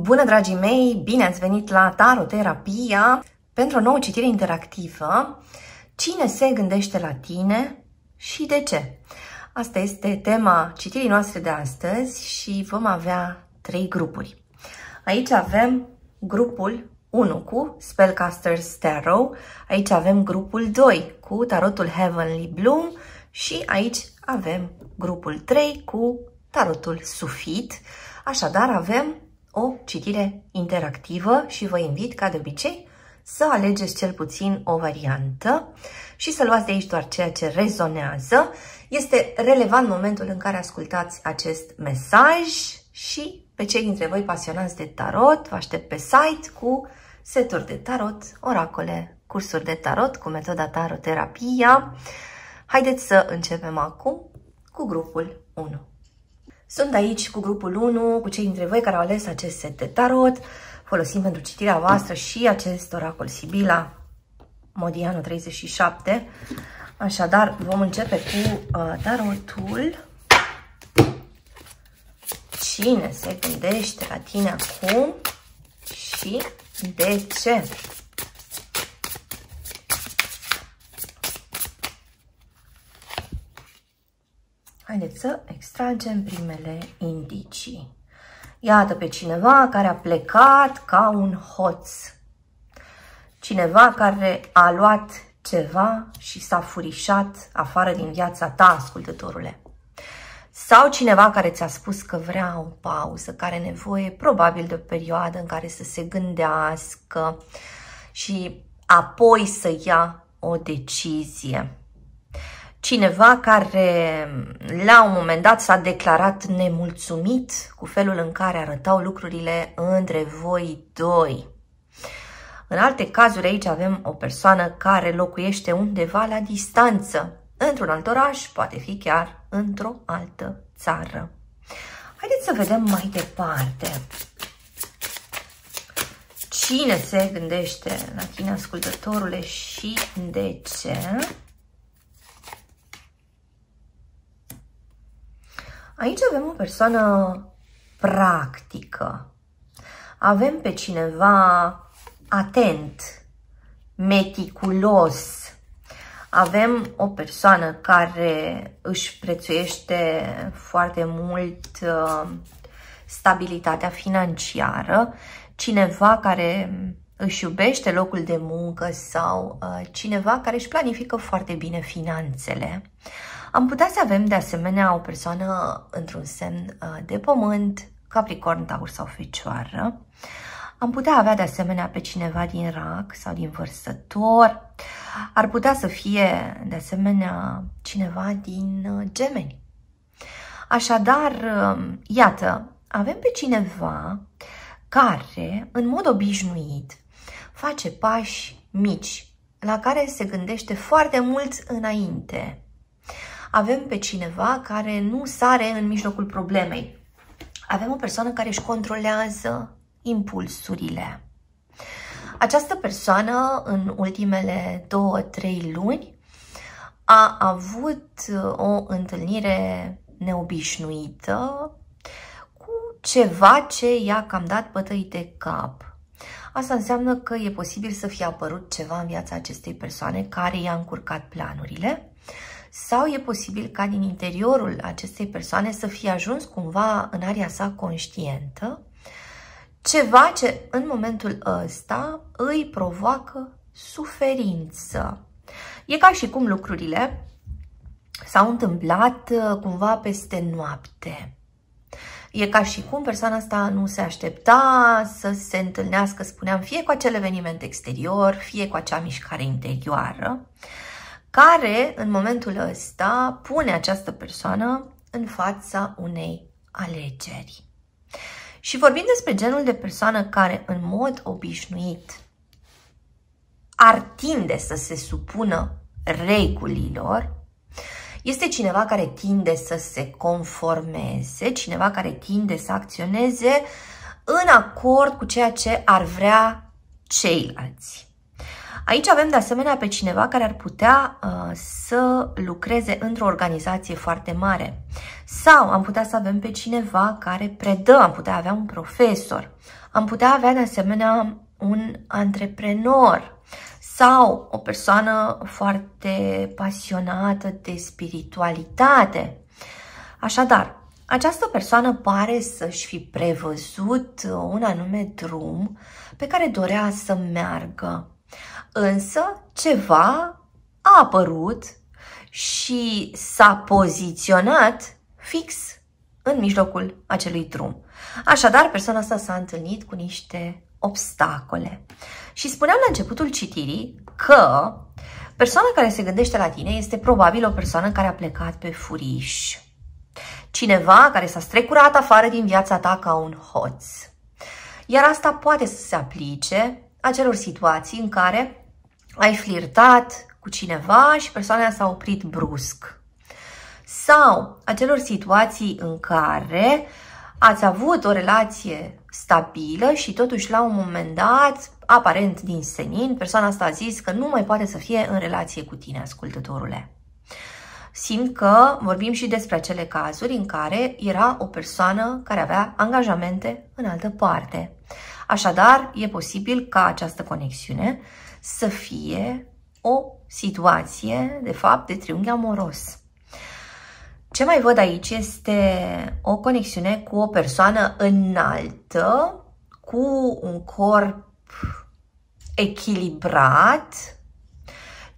Bună, dragii mei! Bine ați venit la Taroterapia pentru o nouă citire interactivă. Cine se gândește la tine și de ce? Asta este tema citirii noastre de astăzi și vom avea trei grupuri. Aici avem grupul 1 cu Spellcasters Tarot, aici avem grupul 2 cu Tarotul Heavenly Bloom și aici avem grupul 3 cu Tarotul Sufit. Așadar avem o citire interactivă și vă invit, ca de obicei, să alegeți cel puțin o variantă și să luați de aici doar ceea ce rezonează. Este relevant momentul în care ascultați acest mesaj și pe cei dintre voi pasionați de tarot, vă aștept pe site cu seturi de tarot, oracole, cursuri de tarot cu metoda taroterapia. Haideți să începem acum cu grupul 1. Sunt aici cu grupul 1, cu cei dintre voi care au ales acest set de tarot. Folosim pentru citirea voastră și acest oracol Sibila Modiano 37. Așadar, vom începe cu uh, tarotul. Cine se gândește la tine acum și de ce? Haideți să extragem primele indicii. Iată pe cineva care a plecat ca un hoț. Cineva care a luat ceva și s-a furișat afară din viața ta, ascultătorule. Sau cineva care ți-a spus că vrea o pauză, care are nevoie probabil de o perioadă în care să se gândească și apoi să ia o decizie cineva care la un moment dat s-a declarat nemulțumit cu felul în care arătau lucrurile între voi doi. În alte cazuri aici avem o persoană care locuiește undeva la distanță, într-un alt oraș, poate fi chiar într-o altă țară. Haideți să vedem mai departe. Cine se gândește la tine, ascultătorule, și de ce? Aici avem o persoană practică. Avem pe cineva atent, meticulos. Avem o persoană care își prețuiește foarte mult uh, stabilitatea financiară, cineva care își iubește locul de muncă sau uh, cineva care își planifică foarte bine finanțele. Am putea să avem de asemenea o persoană într-un semn uh, de pământ, capricorn, taur sau fecioară. Am putea avea de asemenea pe cineva din rac sau din vărsător. Ar putea să fie de asemenea cineva din uh, gemeni. Așadar, um, iată, avem pe cineva care, în mod obișnuit, face pași mici, la care se gândește foarte mult înainte avem pe cineva care nu sare în mijlocul problemei. Avem o persoană care își controlează impulsurile. Această persoană, în ultimele două, trei luni, a avut o întâlnire neobișnuită cu ceva ce i-a cam dat bătăi de cap. Asta înseamnă că e posibil să fie apărut ceva în viața acestei persoane care i-a încurcat planurile sau e posibil ca din interiorul acestei persoane să fie ajuns cumva în area sa conștientă ceva ce în momentul ăsta îi provoacă suferință. E ca și cum lucrurile s-au întâmplat uh, cumva peste noapte. E ca și cum persoana asta nu se aștepta să se întâlnească, spuneam, fie cu acel eveniment exterior, fie cu acea mișcare interioară care în momentul ăsta pune această persoană în fața unei alegeri. Și vorbim despre genul de persoană care în mod obișnuit ar tinde să se supună regulilor, este cineva care tinde să se conformeze, cineva care tinde să acționeze în acord cu ceea ce ar vrea ceilalți. Aici avem de asemenea pe cineva care ar putea uh, să lucreze într-o organizație foarte mare. Sau am putea să avem pe cineva care predă, am putea avea un profesor, am putea avea de asemenea un antreprenor sau o persoană foarte pasionată de spiritualitate. Așadar, această persoană pare să-și fi prevăzut un anume drum pe care dorea să meargă. Însă ceva a apărut și s-a poziționat fix în mijlocul acelui drum. Așadar, persoana asta s-a întâlnit cu niște obstacole. Și spuneam la începutul citirii că persoana care se gândește la tine este probabil o persoană care a plecat pe furiș. Cineva care s-a strecurat afară din viața ta ca un hoț. Iar asta poate să se aplice acelor situații în care ai flirtat cu cineva și persoana s-a oprit brusc. Sau acelor situații în care ați avut o relație stabilă și totuși la un moment dat, aparent din senin, persoana asta a zis că nu mai poate să fie în relație cu tine, ascultătorule. Simt că vorbim și despre acele cazuri în care era o persoană care avea angajamente în altă parte. Așadar, e posibil ca această conexiune să fie o situație, de fapt, de triunghi amoros. Ce mai văd aici este o conexiune cu o persoană înaltă, cu un corp echilibrat,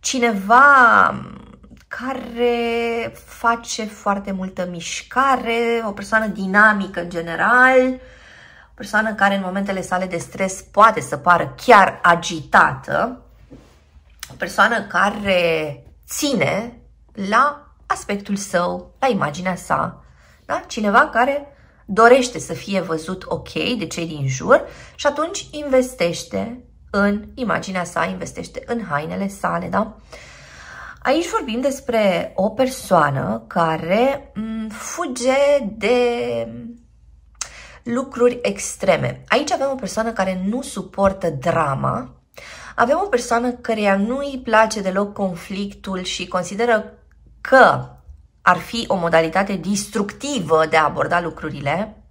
cineva care face foarte multă mișcare, o persoană dinamică în general, o persoană care în momentele sale de stres poate să pară chiar agitată, o persoană care ține la aspectul său, la imaginea sa. Da? Cineva care dorește să fie văzut ok de cei din jur și atunci investește în imaginea sa, investește în hainele sale. Da? Aici vorbim despre o persoană care mm, fuge de lucruri extreme. Aici avem o persoană care nu suportă drama, avem o persoană care nu îi place deloc conflictul și consideră că ar fi o modalitate distructivă de a aborda lucrurile,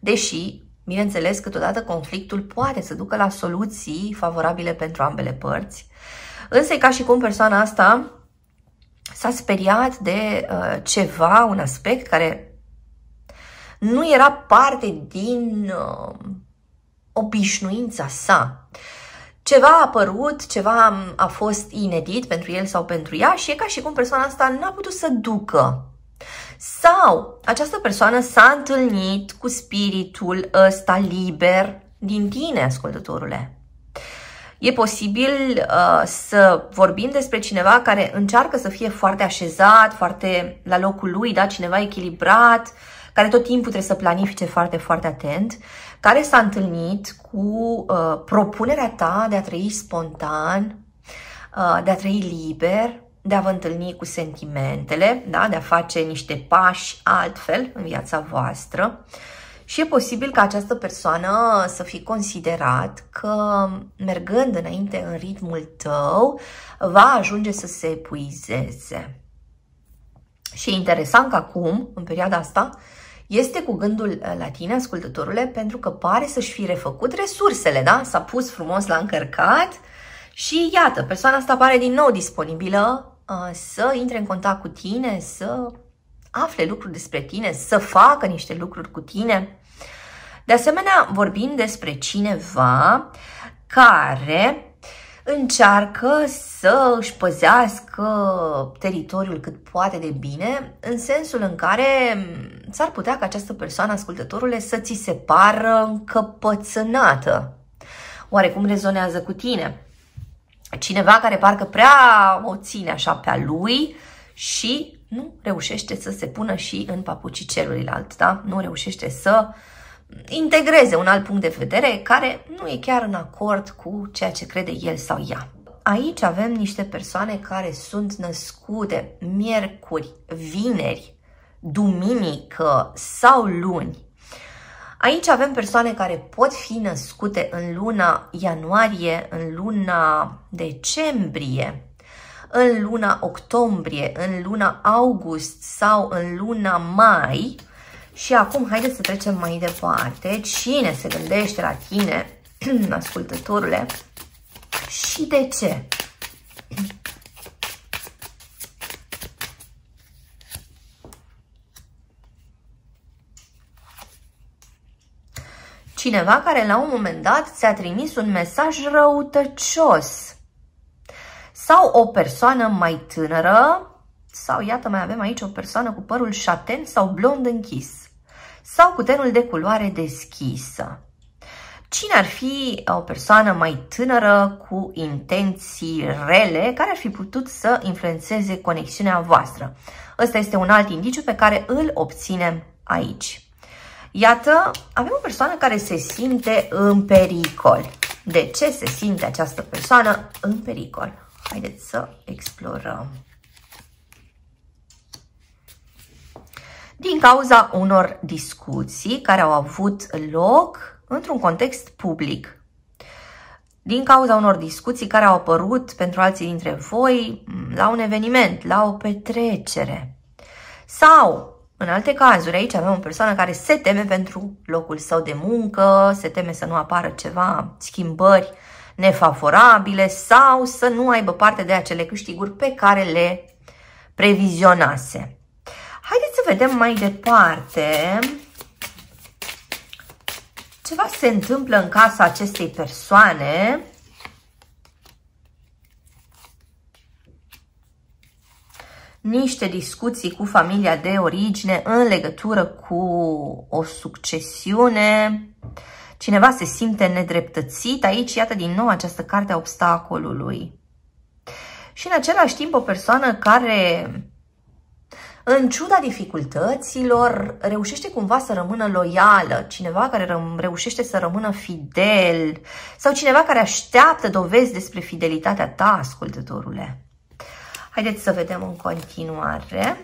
deși, bineînțeles, câteodată conflictul poate să ducă la soluții favorabile pentru ambele părți, însă e ca și cum persoana asta s-a speriat de uh, ceva, un aspect care nu era parte din uh, obișnuința sa. Uh, ceva a apărut, ceva a fost inedit pentru el sau pentru ea și e ca și cum persoana asta n-a putut să ducă. Sau această persoană s-a întâlnit cu spiritul ăsta liber din tine, ascultătorule. E posibil uh, să vorbim despre cineva care încearcă să fie foarte așezat, foarte la locul lui, da? cineva echilibrat, care tot timpul trebuie să planifice foarte, foarte atent care s-a întâlnit cu uh, propunerea ta de a trăi spontan, uh, de a trăi liber, de a vă întâlni cu sentimentele, da? de a face niște pași altfel în viața voastră. Și e posibil ca această persoană să fi considerat că mergând înainte în ritmul tău, va ajunge să se epuizeze. Și e interesant că acum, în perioada asta, este cu gândul uh, la tine, ascultătorule, pentru că pare să-și fi refăcut resursele, da? S-a pus frumos la încărcat și iată, persoana asta pare din nou disponibilă uh, să intre în contact cu tine, să afle lucruri despre tine, să facă niște lucruri cu tine. De asemenea, vorbim despre cineva care încearcă să își păzească teritoriul cât poate de bine, în sensul în care s-ar putea ca această persoană, ascultătorule, să ți se pară încăpățânată. Oarecum rezonează cu tine. Cineva care parcă prea o ține așa pe a lui și nu reușește să se pună și în papucii celuilalt, da? Nu reușește să uh, integreze un alt punct de vedere care nu e chiar în acord cu ceea ce crede el sau ea. Aici avem niște persoane care sunt născute miercuri, vineri, duminică sau luni. Aici avem persoane care pot fi născute în luna ianuarie, în luna decembrie, în luna octombrie, în luna august sau în luna mai. Și acum haideți să trecem mai departe. Cine se gândește la tine, ascultătorule, și de ce? Cineva care la un moment dat ți-a trimis un mesaj răutăcios. Sau o persoană mai tânără, sau iată mai avem aici o persoană cu părul șaten sau blond închis. Sau cu tenul de culoare deschisă. Cine ar fi o persoană mai tânără cu intenții rele care ar fi putut să influențeze conexiunea voastră? Ăsta este un alt indiciu pe care îl obținem aici. Iată, avem o persoană care se simte în pericol. De ce se simte această persoană în pericol? Haideți să explorăm. Din cauza unor discuții care au avut loc într-un context public. Din cauza unor discuții care au apărut pentru alții dintre voi la un eveniment, la o petrecere. Sau în alte cazuri, aici avem o persoană care se teme pentru locul său de muncă, se teme să nu apară ceva schimbări nefavorabile sau să nu aibă parte de acele câștiguri pe care le previzionase. Haideți să vedem mai departe ceva se întâmplă în casa acestei persoane niște discuții cu familia de origine în legătură cu o succesiune. Cineva se simte nedreptățit. Aici, iată din nou această carte a obstacolului. Și în același timp o persoană care, în ciuda dificultăților, reușește cumva să rămână loială. Cineva care reușește să rămână fidel. Sau cineva care așteaptă dovezi despre fidelitatea ta, ascultătorule. Haideți să vedem în continuare.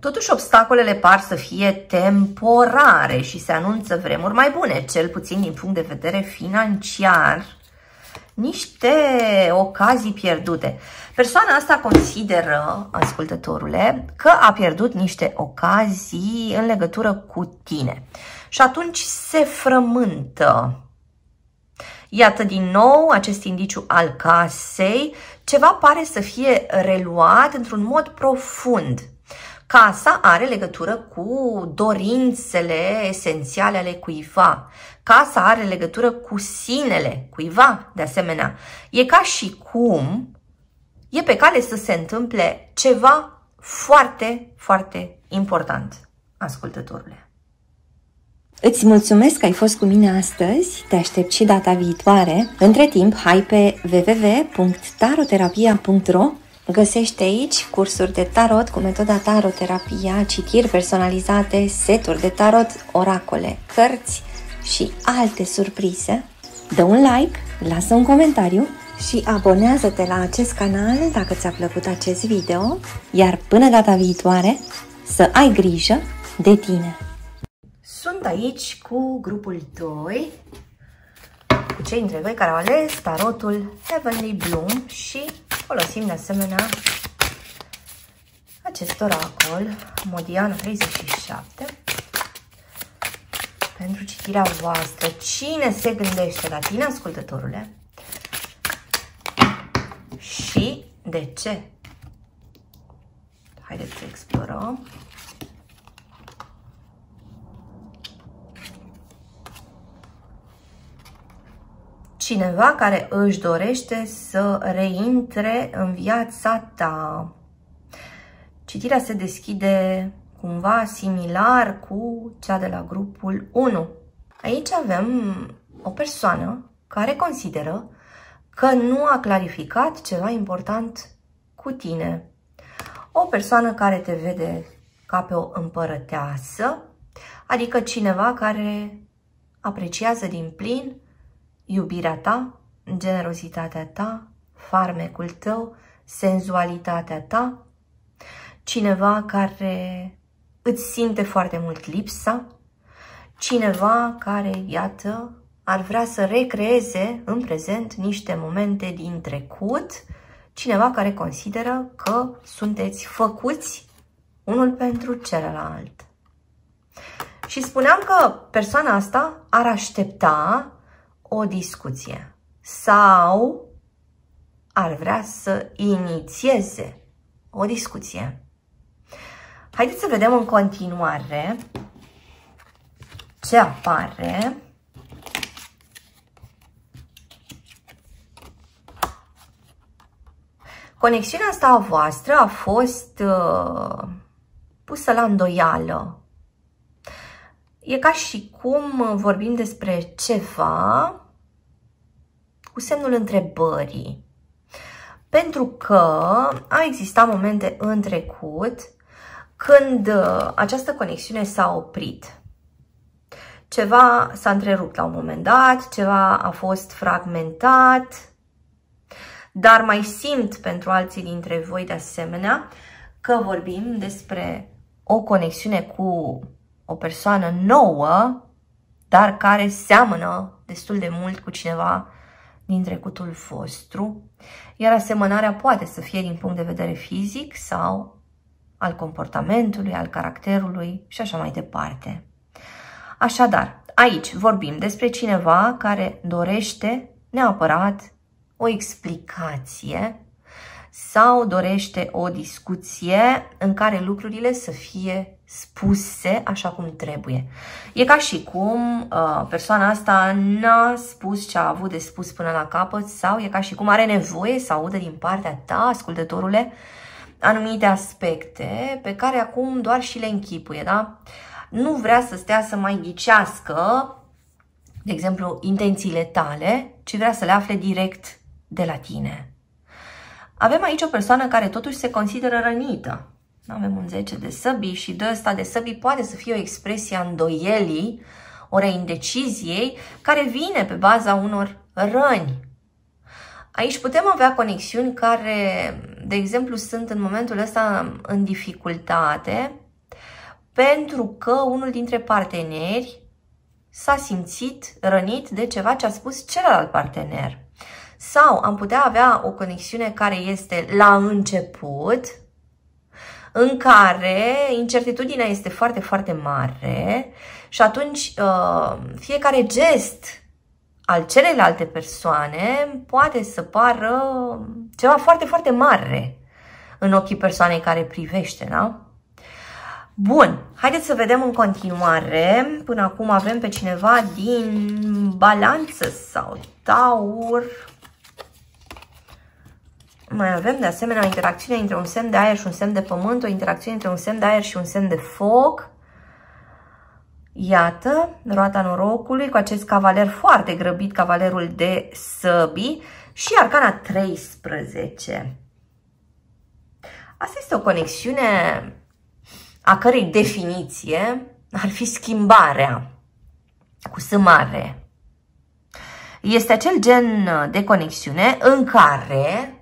Totuși, obstacolele par să fie temporare și se anunță vremuri mai bune, cel puțin din punct de vedere financiar. Niște ocazii pierdute. Persoana asta consideră, ascultătorule, că a pierdut niște ocazii în legătură cu tine. Și atunci se frământă. Iată din nou acest indiciu al casei ceva pare să fie reluat într-un mod profund. Casa are legătură cu dorințele esențiale ale cuiva. Casa are legătură cu sinele cuiva, de asemenea. E ca și cum e pe cale să se întâmple ceva foarte, foarte important, ascultătorule. Îți mulțumesc că ai fost cu mine astăzi, te aștept și data viitoare. Între timp, hai pe www.taroterapia.ro Găsește aici cursuri de tarot cu metoda taroterapia, citiri personalizate, seturi de tarot, oracole, cărți și alte surprize. Dă un like, lasă un comentariu și abonează-te la acest canal dacă ți-a plăcut acest video, iar până data viitoare, să ai grijă de tine! Sunt aici cu grupul 2, cu cei dintre voi care au ales tarotul Heavenly Bloom și folosim de asemenea acest oracol, Modiana 37, pentru citirea voastră. Cine se gândește la tine, ascultătorule? Și de ce? Haideți să explorăm. Cineva care își dorește să reintre în viața ta. Citirea se deschide cumva similar cu cea de la grupul 1. Aici avem o persoană care consideră că nu a clarificat ceva important cu tine. O persoană care te vede ca pe o împărăteasă, adică cineva care apreciază din plin iubirea ta, generozitatea ta, farmecul tău, senzualitatea ta, cineva care îți simte foarte mult lipsa, cineva care, iată, ar vrea să recreeze în prezent niște momente din trecut, cineva care consideră că sunteți făcuți unul pentru celălalt. Și spuneam că persoana asta ar aștepta o discuție sau ar vrea să inițieze o discuție. Haideți să vedem în continuare ce apare. Conexiunea asta a voastră a fost uh, pusă la îndoială. E ca și cum vorbim despre ceva cu semnul întrebării. Pentru că au existat momente în trecut când uh, această conexiune s-a oprit. Ceva s-a întrerupt la un moment dat, ceva a fost fragmentat, dar mai simt pentru alții dintre voi de asemenea că vorbim despre o conexiune cu o persoană nouă, dar care seamănă destul de mult cu cineva din trecutul vostru, iar asemănarea poate să fie din punct de vedere fizic sau al comportamentului, al caracterului și așa mai departe. Așadar, aici vorbim despre cineva care dorește neapărat o explicație sau dorește o discuție în care lucrurile să fie spuse așa cum trebuie. E ca și cum uh, persoana asta n-a spus ce a avut de spus până la capăt sau e ca și cum are nevoie să audă din partea ta, ascultătorule, anumite aspecte pe care acum doar și le închipuie, da? Nu vrea să stea să mai ghicească, de exemplu, intențiile tale, ci vrea să le afle direct de la tine. Avem aici o persoană care totuși se consideră rănită. Avem un 10 de săbii și de ăsta de săbii poate să fie o expresie a îndoielii, ori a indeciziei, care vine pe baza unor răni. Aici putem avea conexiuni care, de exemplu, sunt în momentul ăsta în dificultate pentru că unul dintre parteneri s-a simțit rănit de ceva ce a spus celălalt partener. Sau am putea avea o conexiune care este la început, în care incertitudinea este foarte, foarte mare și atunci uh, fiecare gest al celelalte persoane poate să pară ceva foarte, foarte mare în ochii persoanei care privește, da? Bun, haideți să vedem în continuare. Până acum avem pe cineva din balanță sau taur. Mai avem de asemenea o interacțiune între un semn de aer și un semn de pământ, o interacțiune între un semn de aer și un semn de foc. Iată, roata norocului cu acest cavaler foarte grăbit, cavalerul de săbii și arcana 13. Asta este o conexiune a cărei definiție ar fi schimbarea cu sâmare. Este acel gen de conexiune în care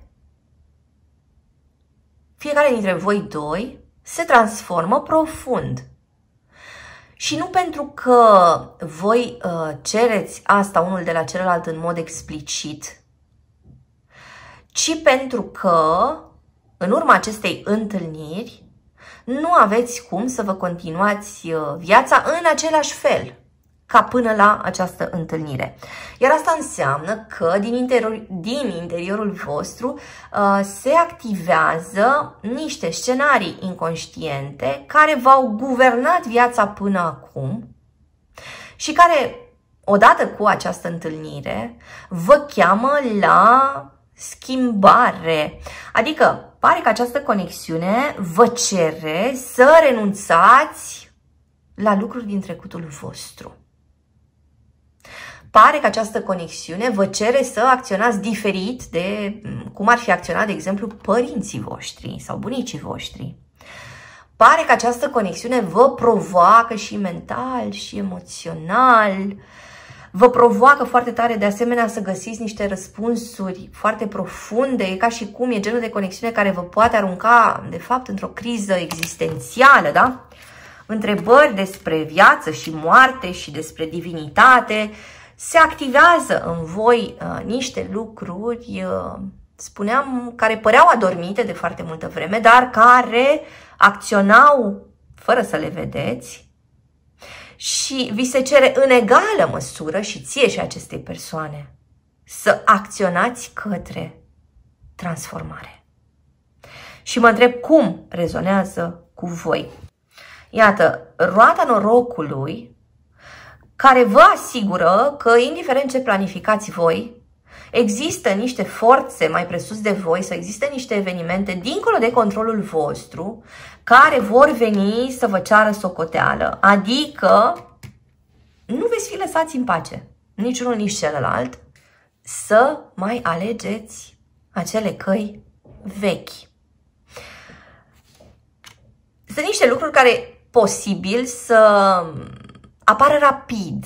fiecare dintre voi doi se transformă profund. Și nu pentru că voi uh, cereți asta unul de la celălalt în mod explicit, ci pentru că în urma acestei întâlniri nu aveți cum să vă continuați uh, viața în același fel ca până la această întâlnire. Iar asta înseamnă că din, interior, din interiorul vostru uh, se activează niște scenarii inconștiente care v-au guvernat viața până acum și care, odată cu această întâlnire, vă cheamă la schimbare. Adică, pare că această conexiune vă cere să renunțați la lucruri din trecutul vostru pare că această conexiune vă cere să acționați diferit de cum ar fi acționat, de exemplu, părinții voștri sau bunicii voștri. Pare că această conexiune vă provoacă și mental și emoțional, vă provoacă foarte tare de asemenea să găsiți niște răspunsuri foarte profunde, e ca și cum e genul de conexiune care vă poate arunca, de fapt, într-o criză existențială, da? întrebări despre viață și moarte și despre divinitate, se activează în voi uh, niște lucruri, uh, spuneam, care păreau adormite de foarte multă vreme, dar care acționau fără să le vedeți și vi se cere în egală măsură și ție și acestei persoane să acționați către transformare. Și mă întreb cum rezonează cu voi. Iată, roata norocului care vă asigură că, indiferent ce planificați voi, există niște forțe mai presus de voi sau există niște evenimente dincolo de controlul vostru care vor veni să vă ceară socoteală. Adică nu veți fi lăsați în pace, niciunul, nici celălalt, să mai alegeți acele căi vechi. Sunt niște lucruri care posibil să apară rapid.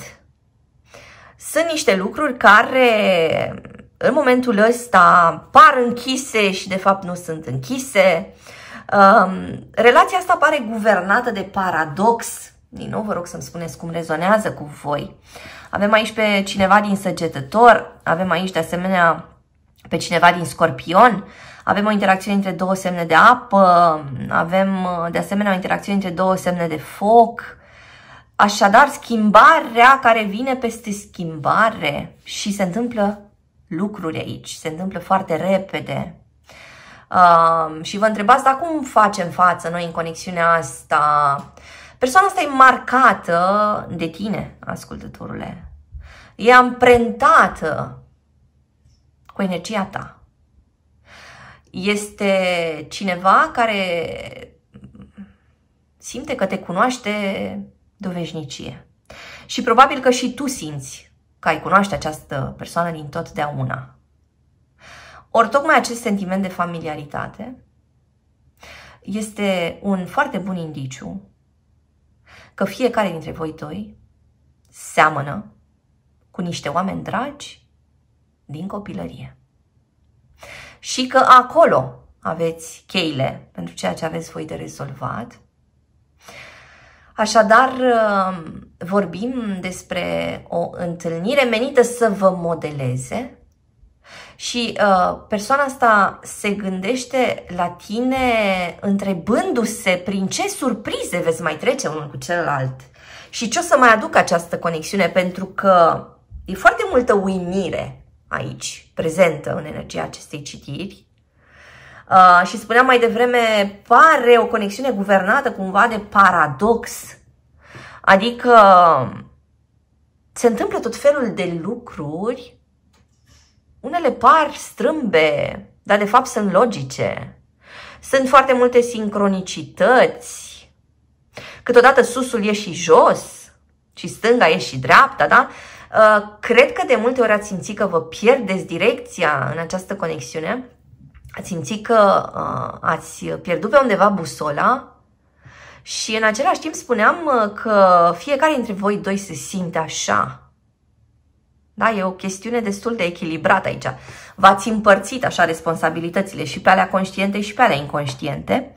Sunt niște lucruri care în momentul ăsta par închise și de fapt nu sunt închise. Um, relația asta pare guvernată de paradox. Din nou vă rog să-mi spuneți cum rezonează cu voi. Avem aici pe cineva din săgetător, avem aici de asemenea pe cineva din scorpion, avem o interacțiune între două semne de apă, avem de asemenea o interacțiune între două semne de foc, Așadar, schimbarea care vine peste schimbare și se întâmplă lucruri aici, se întâmplă foarte repede. Uh, și vă întrebați, dar cum facem față noi în conexiunea asta? Persoana asta e marcată de tine, ascultătorule. E amprentată cu energia ta. Este cineva care simte că te cunoaște de o veșnicie. Și probabil că și tu simți că ai cunoaște această persoană din totdeauna. Ori tocmai acest sentiment de familiaritate este un foarte bun indiciu că fiecare dintre voi doi seamănă cu niște oameni dragi din copilărie. Și că acolo aveți cheile pentru ceea ce aveți voi de rezolvat Așadar, um, vorbim despre o întâlnire menită să vă modeleze și uh, persoana asta se gândește la tine întrebându-se prin ce surprize veți mai trece unul cu celălalt și ce o să mai aducă această conexiune, pentru că e foarte multă uimire aici, prezentă în energia acestei citiri. Uh, și spuneam mai devreme, pare o conexiune guvernată cumva de paradox. Adică se întâmplă tot felul de lucruri, unele par strâmbe, dar de fapt sunt logice. Sunt foarte multe sincronicități. Câteodată susul e și jos și stânga e și dreapta, da? Uh, cred că de multe ori ați simțit că vă pierdeți direcția în această conexiune ați simțit că uh, ați pierdut pe undeva busola și în același timp spuneam uh, că fiecare dintre voi doi se simte așa. Da, e o chestiune destul de echilibrată aici. V-ați împărțit așa responsabilitățile și pe alea conștiente și pe alea inconștiente.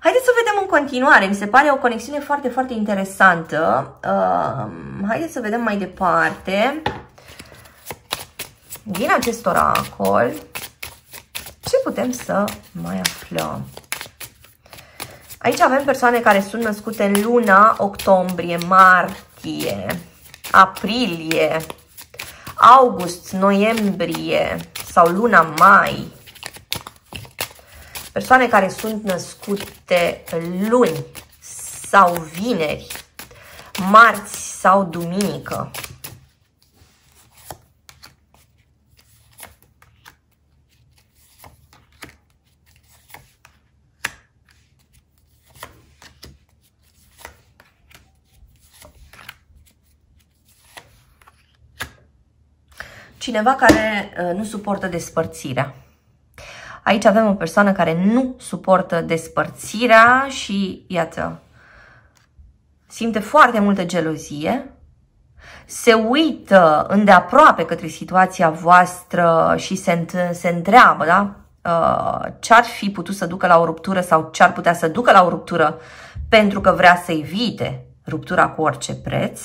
Haideți să vedem în continuare. Mi se pare o conexiune foarte, foarte interesantă. Uh, haideți să vedem mai departe. Din acest oracol, ce putem să mai aflăm? Aici avem persoane care sunt născute în luna octombrie, martie, aprilie, august, noiembrie sau luna mai. Persoane care sunt născute luni sau vineri, marți sau duminică. Cineva care uh, nu suportă despărțirea. Aici avem o persoană care nu suportă despărțirea și, iată, simte foarte multă gelozie, se uită îndeaproape către situația voastră și se, se întreabă, da? uh, ce-ar fi putut să ducă la o ruptură sau ce-ar putea să ducă la o ruptură pentru că vrea să evite ruptura cu orice preț.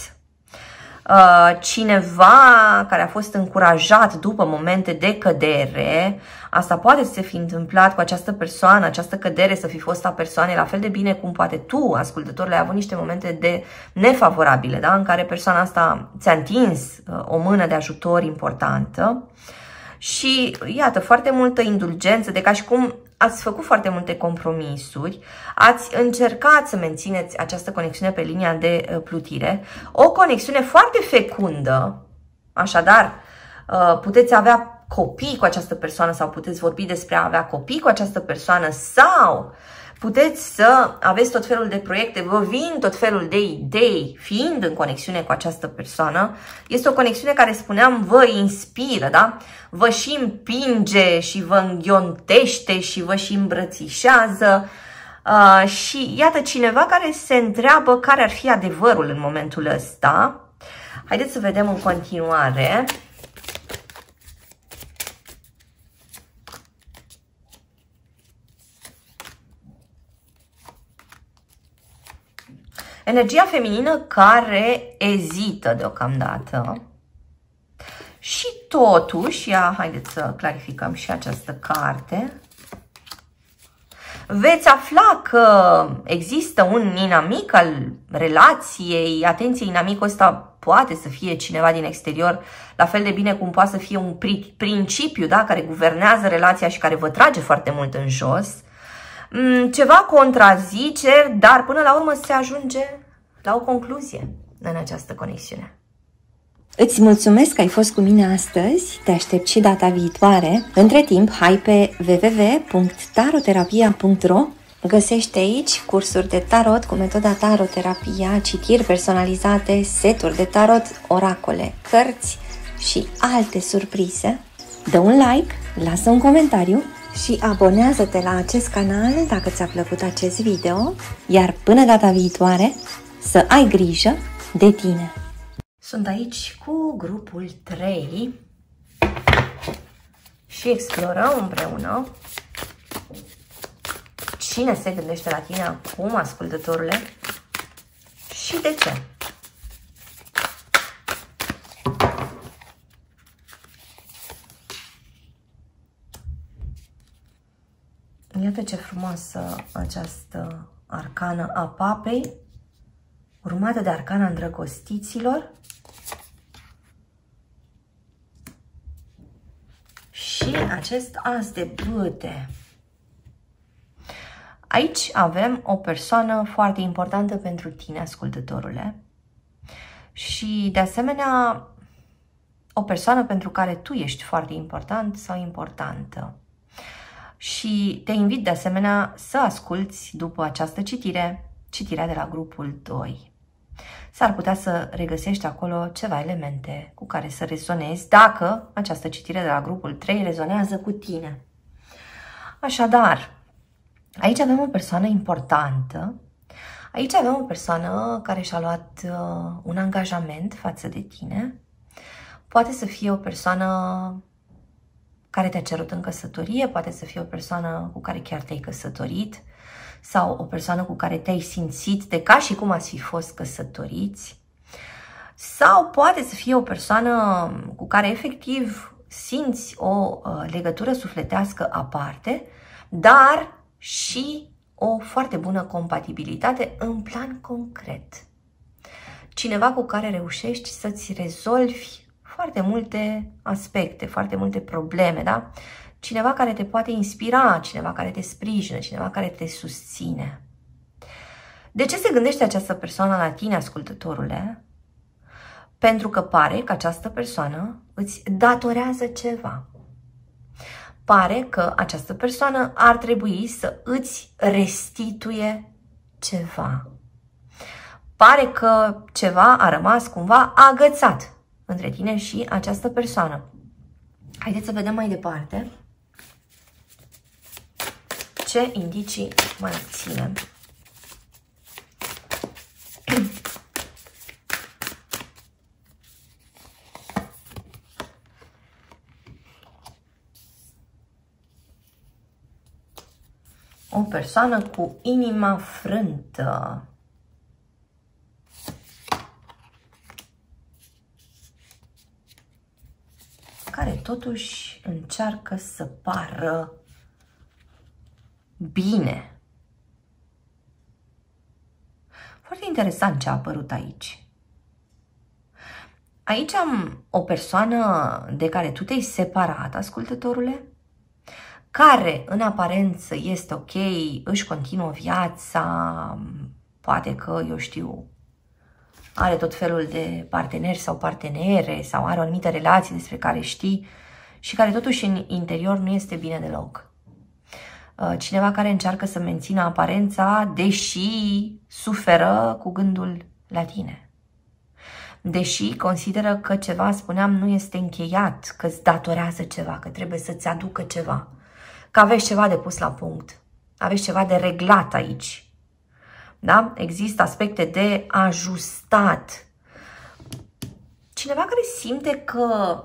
Uh, cineva care a fost încurajat după momente de cădere, asta poate să se fi întâmplat cu această persoană, această cădere să fi fost a persoanei la fel de bine cum poate tu, ascultătorule, ai avut niște momente de nefavorabile, da? în care persoana asta ți-a întins uh, o mână de ajutor importantă și iată, foarte multă indulgență, de ca și cum ați făcut foarte multe compromisuri, ați încercat să mențineți această conexiune pe linia de uh, plutire, o conexiune foarte fecundă, așadar uh, puteți avea copii cu această persoană sau puteți vorbi despre a avea copii cu această persoană sau puteți să aveți tot felul de proiecte, vă vin tot felul de idei, fiind în conexiune cu această persoană. Este o conexiune care, spuneam, vă inspiră, da? Vă și împinge și vă înghiontește și vă și îmbrățișează. Uh, și iată cineva care se întreabă care ar fi adevărul în momentul ăsta. Haideți să vedem în continuare. Energia feminină care ezită deocamdată. Și totuși, ia, haideți să clarificăm și această carte, veți afla că există un inamic al relației, atenție, inamicul ăsta poate să fie cineva din exterior, la fel de bine cum poate să fie un principiu da, care guvernează relația și care vă trage foarte mult în jos, mm, ceva contraziceri, dar până la urmă se ajunge la o concluzie în această conexiune. Îți mulțumesc că ai fost cu mine astăzi, te aștept și data viitoare. Între timp, hai pe www.taroterapia.ro Găsește aici cursuri de tarot cu metoda taroterapia, citiri personalizate, seturi de tarot, oracole, cărți și alte surprize. Dă un like, lasă un comentariu și abonează-te la acest canal dacă ți-a plăcut acest video, iar până data viitoare, să ai grijă de tine. Sunt aici cu grupul 3 și explorăm împreună cine se gândește la tine acum, ascultătorule, și de ce. Iată ce frumoasă această arcană a papei, urmată de arcana îndrăgostiților și acest as de bâte. Aici avem o persoană foarte importantă pentru tine, ascultătorule, și de asemenea o persoană pentru care tu ești foarte important sau importantă. Și te invit de asemenea să asculți după această citire, citirea de la grupul 2 s-ar putea să regăsești acolo ceva elemente cu care să rezonezi dacă această citire de la grupul 3 rezonează cu tine. Așadar, aici avem o persoană importantă, aici avem o persoană care și-a luat uh, un angajament față de tine, poate să fie o persoană care te-a cerut în căsătorie, poate să fie o persoană cu care chiar te-ai căsătorit, sau o persoană cu care te-ai simțit de ca și cum ați fi fost căsătoriți sau poate să fie o persoană cu care efectiv simți o uh, legătură sufletească aparte, dar și o foarte bună compatibilitate în plan concret. Cineva cu care reușești să-ți rezolvi foarte multe aspecte, foarte multe probleme, da? cineva care te poate inspira, cineva care te sprijină, cineva care te susține. De ce se gândește această persoană la tine, ascultătorule? Pentru că pare că această persoană îți datorează ceva. Pare că această persoană ar trebui să îți restituie ceva. Pare că ceva a rămas cumva agățat între tine și această persoană. Haideți să vedem mai departe ce indicii mai obținem. o persoană cu inima frântă. Care totuși încearcă să pară bine. Foarte interesant ce a apărut aici. Aici am o persoană de care tu te-ai separat, ascultătorule, care în aparență este ok, își continuă viața, poate că, eu știu, are tot felul de parteneri sau partenere sau are o anumită relație despre care știi și care totuși în interior nu este bine deloc. Uh, cineva care încearcă să mențină aparența, deși suferă cu gândul la tine. Deși consideră că ceva, spuneam, nu este încheiat, că îți datorează ceva, că trebuie să-ți aducă ceva, că aveți ceva de pus la punct, aveți ceva de reglat aici. Da? Există aspecte de ajustat. Cineva care simte că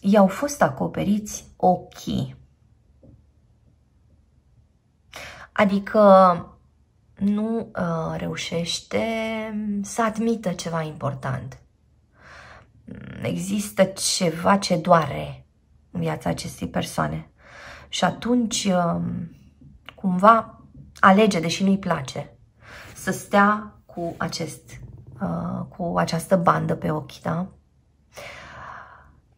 i-au fost acoperiți ochii. Adică nu uh, reușește să admită ceva important. Există ceva ce doare în viața acestei persoane. Și atunci, uh, cumva, alege, deși nu-i place, să stea cu, acest, uh, cu această bandă pe ochi, da?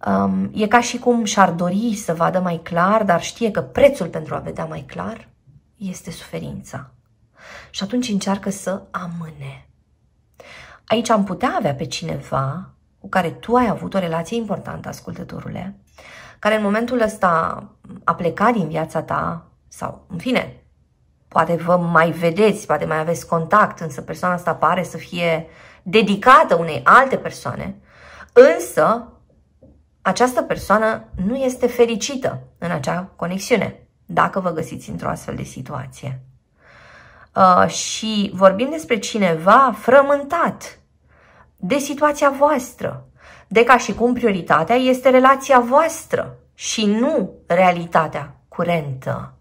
Um, e ca și cum și-ar dori să vadă mai clar, dar știe că prețul pentru a vedea mai clar este suferința. Și atunci încearcă să amâne. Aici am putea avea pe cineva cu care tu ai avut o relație importantă, ascultătorule, care în momentul ăsta a plecat din viața ta sau, în fine, poate vă mai vedeți, poate mai aveți contact, însă persoana asta pare să fie dedicată unei alte persoane, însă această persoană nu este fericită în acea conexiune, dacă vă găsiți într-o astfel de situație. Uh, și vorbim despre cineva frământat de situația voastră, de ca și cum prioritatea este relația voastră și nu realitatea curentă.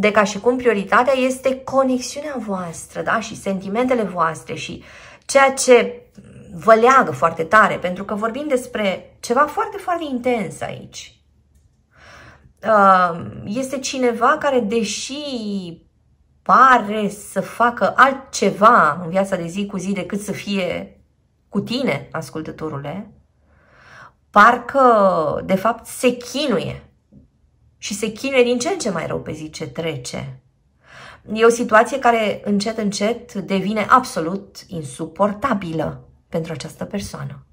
De ca și cum prioritatea este conexiunea voastră da? și sentimentele voastre și ceea ce vă leagă foarte tare, pentru că vorbim despre ceva foarte, foarte intens aici. Uh, este cineva care, deși pare să facă altceva în viața de zi cu zi decât să fie cu tine, ascultătorule, parcă, de fapt, se chinuie. Și se chinuie din ce în ce mai rău pe zi ce trece. E o situație care încet, încet devine absolut insuportabilă pentru această persoană.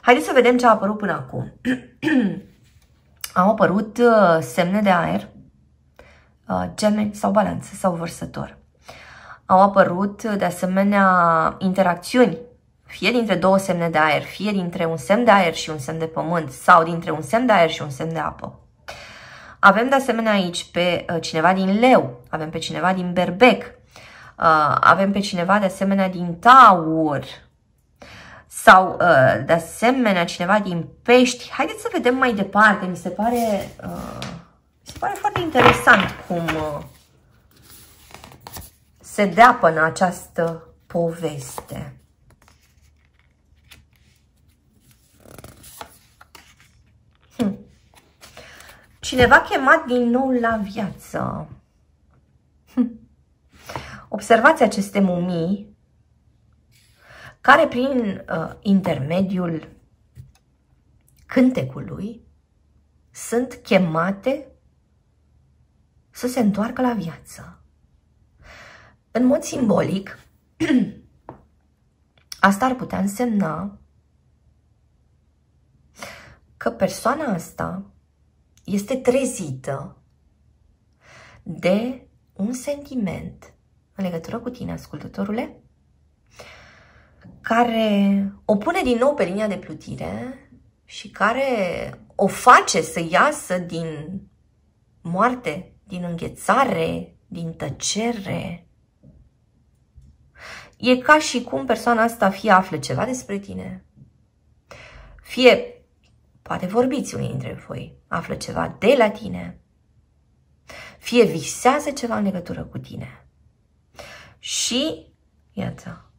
Haideți să vedem ce a apărut până acum. Au apărut uh, semne de aer, uh, gemeni sau balanță sau vărsător. Au apărut uh, de asemenea interacțiuni, fie dintre două semne de aer, fie dintre un semn de aer și un semn de pământ sau dintre un semn de aer și un semn de apă. Avem de asemenea aici pe cineva din leu, avem pe cineva din berbec, avem pe cineva de asemenea din taur, sau uh, de asemenea cineva din pești. Haideți să vedem mai departe, mi se pare, uh, mi se pare foarte interesant cum uh, se dea până această poveste. Cineva chemat din nou la viață. Hm. Observați aceste mumii care prin uh, intermediul cântecului sunt chemate să se întoarcă la viață. În mod simbolic, asta ar putea însemna că persoana asta este trezită de un sentiment în legătură cu tine, ascultătorule, care o pune din nou pe linia de plutire și care o face să iasă din moarte, din înghețare, din tăcere. E ca și cum persoana asta fie află ceva despre tine, fie poate vorbiți unii dintre voi, află ceva de la tine, fie visează ceva în legătură cu tine. Și, iată,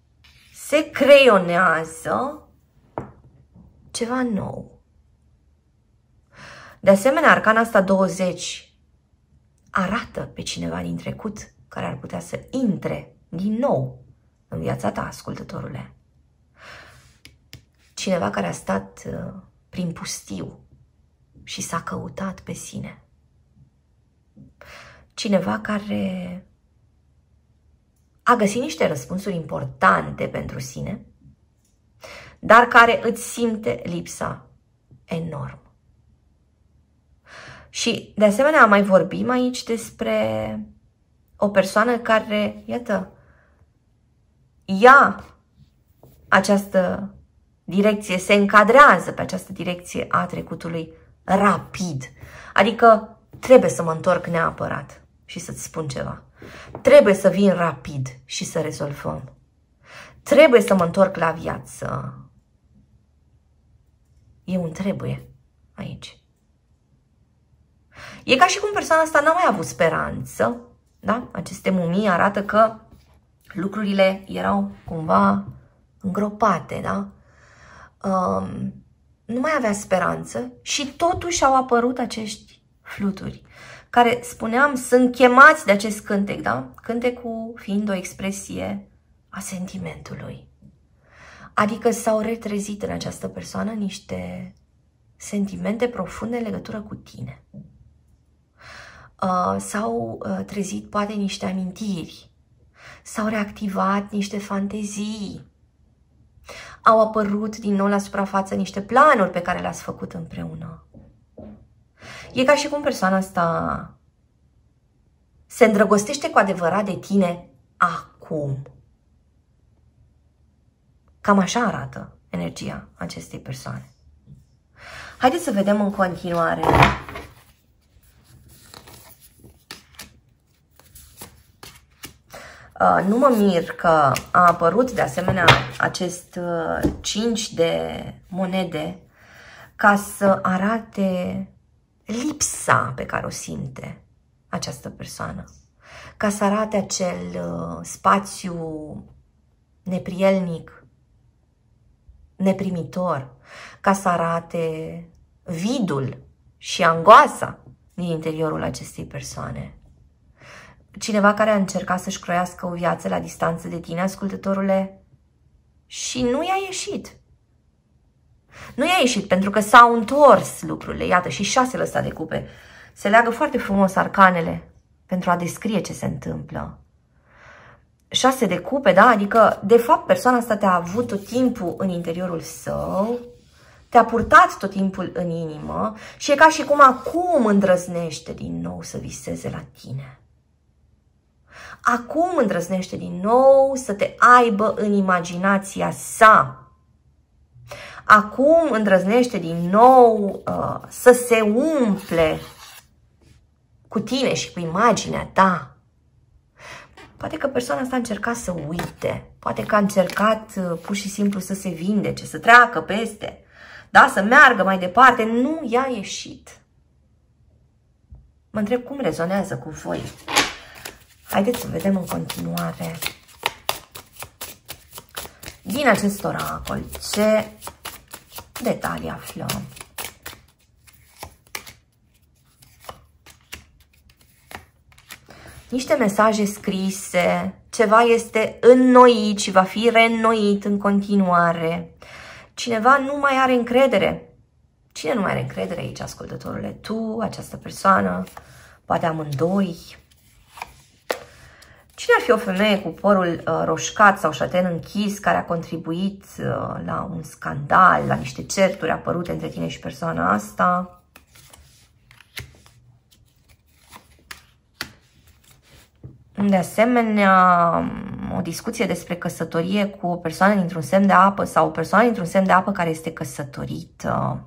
se creionează ceva nou. De asemenea, arcana asta 20 arată pe cineva din trecut care ar putea să intre din nou în viața ta, ascultătorule. Cineva care a stat uh, prin pustiu și s-a căutat pe sine. Cineva care a găsit niște răspunsuri importante pentru sine, dar care îți simte lipsa enorm. Și, de asemenea, mai vorbim aici despre o persoană care, iată, ia această direcție, se încadrează pe această direcție a trecutului rapid. Adică trebuie să mă întorc neapărat și să-ți spun ceva. Trebuie să vin rapid și să rezolvăm. Trebuie să mă întorc la viață. E un trebuie aici. E ca și cum persoana asta n-a mai avut speranță, da? Aceste mumii arată că lucrurile erau cumva îngropate, da? Um, nu mai avea speranță și totuși au apărut acești fluturi care, spuneam, sunt chemați de acest cântec, da? Cântecul fiind o expresie a sentimentului. Adică s-au retrezit în această persoană niște sentimente profunde în legătură cu tine. Uh, s-au uh, trezit poate niște amintiri, s-au reactivat niște fantezii, au apărut din nou la suprafață niște planuri pe care le-ați făcut împreună. E ca și cum persoana asta se îndrăgostește cu adevărat de tine acum. Cam așa arată energia acestei persoane. Haideți să vedem în continuare nu mă mir că a apărut de asemenea acest 5 uh, de monede ca să arate lipsa pe care o simte această persoană. Ca să arate acel uh, spațiu neprielnic, neprimitor, ca să arate vidul și angoasa din interiorul acestei persoane cineva care a încercat să-și croiască o viață la distanță de tine, ascultătorule, și nu i-a ieșit. Nu i-a ieșit pentru că s-au întors lucrurile. Iată, și șasele ăsta de cupe. Se leagă foarte frumos arcanele pentru a descrie ce se întâmplă. Șase de cupe, da? Adică, de fapt, persoana asta te-a avut tot timpul în interiorul său, te-a purtat tot timpul în inimă și e ca și cum acum îndrăznește din nou să viseze la tine. Acum îndrăznește din nou să te aibă în imaginația sa. Acum îndrăznește din nou uh, să se umple cu tine și cu imaginea ta. Poate că persoana asta a încercat să uite, poate că a încercat uh, pur și simplu să se vindece, să treacă peste, da, să meargă mai departe, nu i-a ieșit. Mă întreb cum rezonează cu voi Haideți să vedem în continuare din acest oracol ce detalii aflăm. Niște mesaje scrise, ceva este înnoit și va fi reînnoit în continuare. Cineva nu mai are încredere. Cine nu mai are încredere aici, ascultătorule? Tu, această persoană, poate amândoi, Cine ar fi o femeie cu părul uh, roșcat sau șaten închis care a contribuit uh, la un scandal, la niște certuri apărute între tine și persoana asta? De asemenea, o discuție despre căsătorie cu o persoană dintr-un semn de apă sau o persoană dintr-un semn de apă care este căsătorită.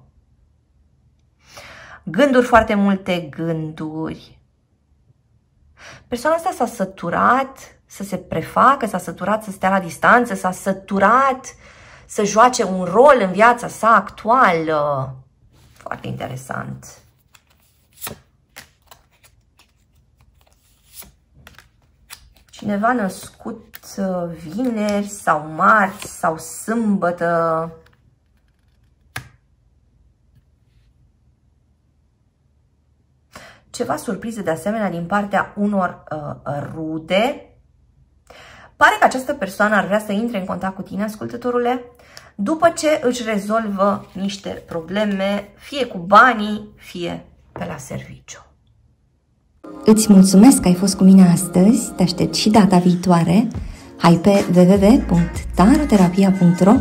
Gânduri, foarte multe gânduri. Persoana asta s-a săturat să se prefacă, s-a săturat să stea la distanță, s-a săturat să joace un rol în viața sa actuală. Foarte interesant. Cineva născut uh, vineri sau marți sau sâmbătă Ceva surprize de asemenea din partea unor uh, rude. Pare că această persoană ar vrea să intre în contact cu tine, ascultătorule, după ce își rezolvă niște probleme, fie cu banii, fie pe la serviciu. Îți mulțumesc că ai fost cu mine astăzi, te aștept și data viitoare. Hai pe www.taroterapia.ro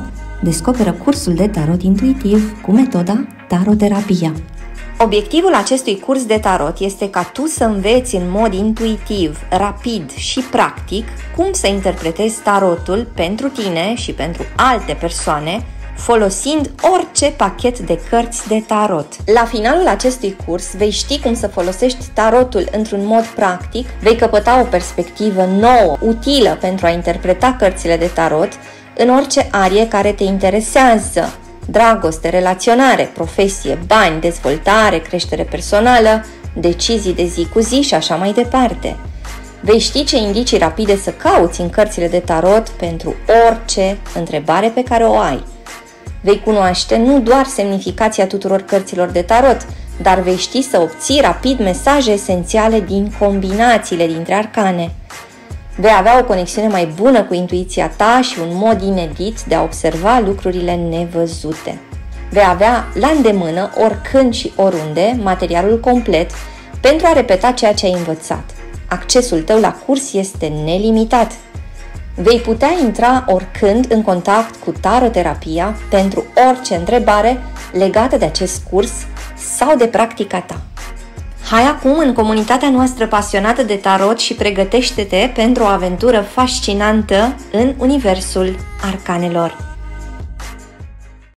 Descoperă cursul de tarot intuitiv cu metoda Taroterapia. Obiectivul acestui curs de tarot este ca tu să înveți în mod intuitiv, rapid și practic cum să interpretezi tarotul pentru tine și pentru alte persoane folosind orice pachet de cărți de tarot. La finalul acestui curs vei ști cum să folosești tarotul într-un mod practic, vei căpăta o perspectivă nouă, utilă pentru a interpreta cărțile de tarot în orice arie care te interesează. Dragoste, relaționare, profesie, bani, dezvoltare, creștere personală, decizii de zi cu zi și așa mai departe. Vei ști ce indicii rapide să cauți în cărțile de tarot pentru orice întrebare pe care o ai. Vei cunoaște nu doar semnificația tuturor cărților de tarot, dar vei ști să obții rapid mesaje esențiale din combinațiile dintre arcane. Vei avea o conexiune mai bună cu intuiția ta și un mod inedit de a observa lucrurile nevăzute. Vei avea la îndemână, oricând și oriunde, materialul complet pentru a repeta ceea ce ai învățat. Accesul tău la curs este nelimitat Vei putea intra oricând în contact cu taroterapia pentru orice întrebare legată de acest curs sau de practica ta. Hai acum în comunitatea noastră pasionată de tarot și pregătește-te pentru o aventură fascinantă în universul arcanelor.